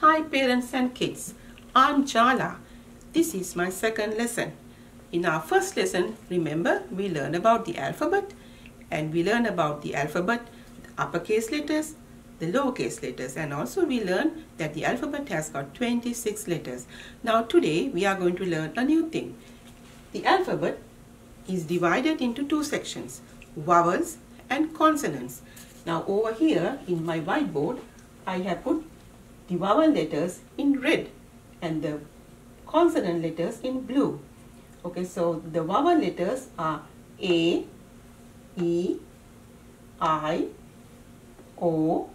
Hi parents and kids, I'm Jala. This is my second lesson. In our first lesson, remember we learned about the alphabet and we learned about the alphabet, the uppercase letters, the lowercase letters and also we learned that the alphabet has got 26 letters. Now today we are going to learn a new thing. The alphabet is divided into two sections, vowels and consonants. Now over here in my whiteboard, I have put the vowel letters in red and the consonant letters in blue. Okay, so the vowel letters are A, E, I, O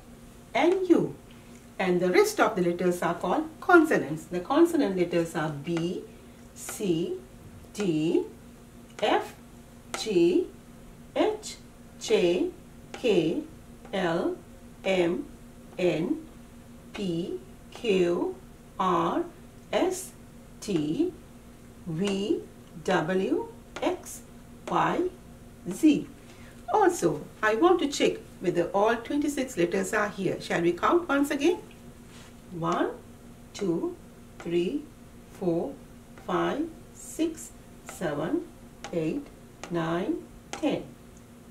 and U. And the rest of the letters are called consonants. The consonant letters are B, C, D, F, G, H, J, K, L, M, N, P, Q, R, S, T, V, W, X, Y, Z. Also, I want to check whether all 26 letters are here. Shall we count once again? 1, 2, 3, 4, 5, 6, 7, 8, 9, 10,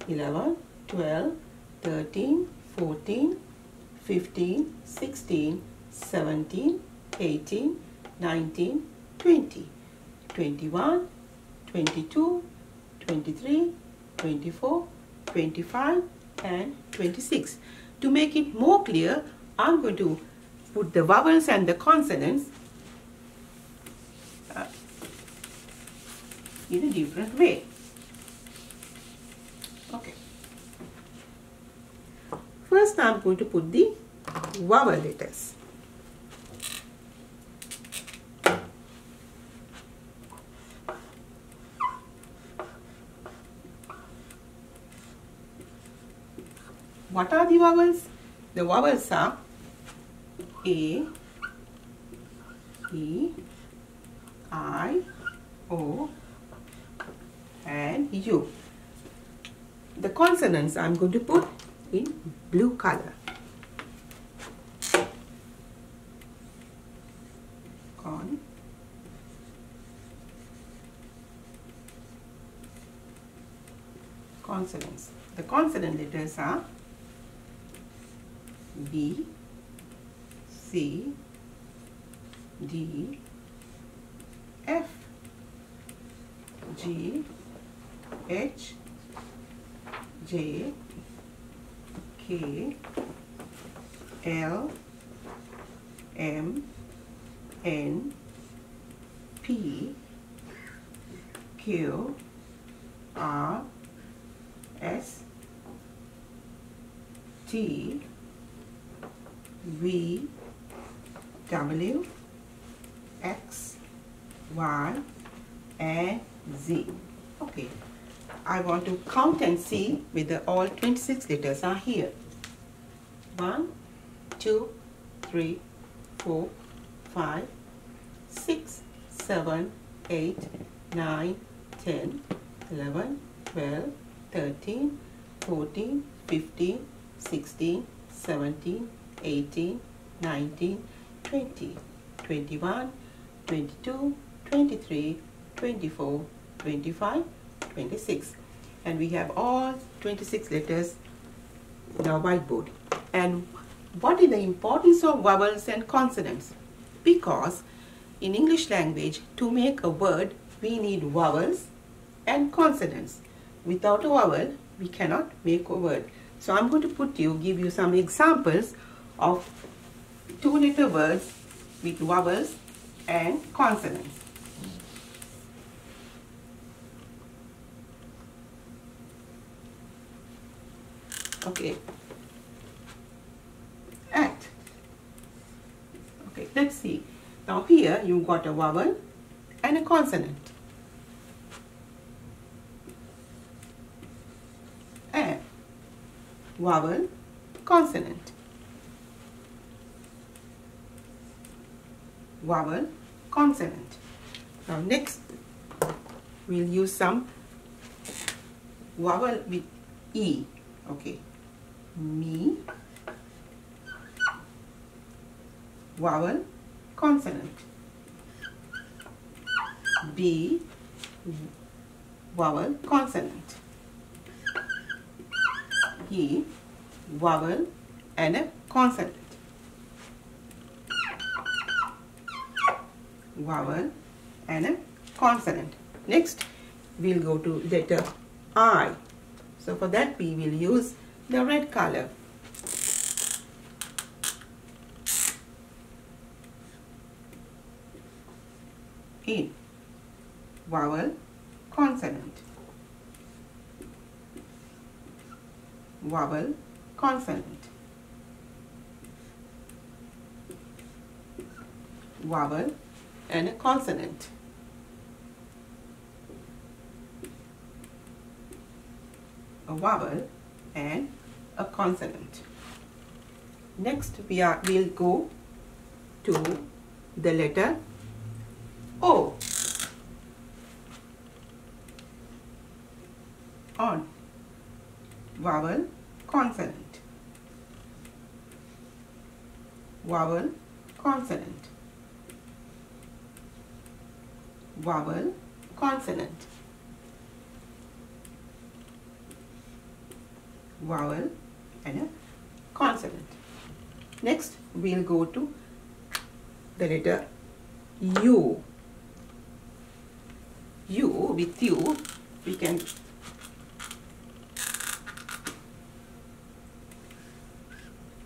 11, 12, 13, 14, 15, 16, 17, 18, 19, 20, 21, 22, 23, 24, 25 and 26. To make it more clear, I'm going to put the vowels and the consonants uh, in a different way. Okay. First I'm going to put the vowel letters. What are the vowels? The vowels are A, E, I, O and U. The consonants I'm going to put in blue color. Con consonants. The consonant letters are B, C, D, F, G, H, J, K, L, M, N, P, Q, R, S, T, V, W, X, Y, and Z. Okay, I want to count and see whether all 26 letters are here. 1, 2, 3, 4, 5, 6, 7, 8, 9, 10, 11, 12, 13, 14, 15, 16, 17, 18, 19, 20, 21, 22, 23, 24, 25, 26. And we have all 26 letters in our whiteboard. And what is the importance of vowels and consonants? Because in English language, to make a word, we need vowels and consonants. Without a vowel, we cannot make a word. So I'm going to put you, give you some examples of two letter words with vowels and consonants. Okay. Act. Okay, let's see. Now here you got a vowel and a consonant. And vowel, consonant. Vowel, consonant. Now next we'll use some vowel with E. Okay me vowel consonant. B vowel consonant. E vowel and a consonant. Vowel and a consonant. Next we'll go to letter I. So for that we will use the red color. In. Vowel. Consonant. Vowel. Consonant. Vowel and a consonant. A vowel and a consonant. Next we are we'll go to the letter O. On. Vowel consonant. Vowel consonant. Vowel consonant vowel and a consonant. Next we'll go to the letter U. U with U we can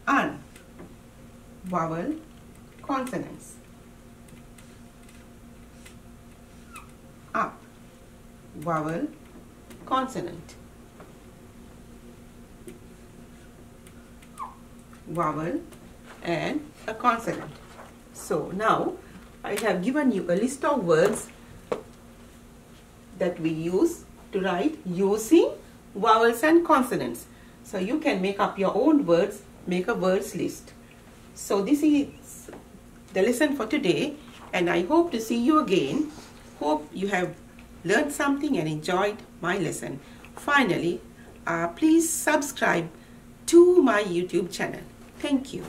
un vowel consonants up. Vowel consonant vowel and a consonant. So now I have given you a list of words that we use to write using vowels and consonants. So you can make up your own words make a words list. So this is the lesson for today and I hope to see you again. Hope you have learned something and enjoyed my lesson. Finally uh, please subscribe to my YouTube channel thank you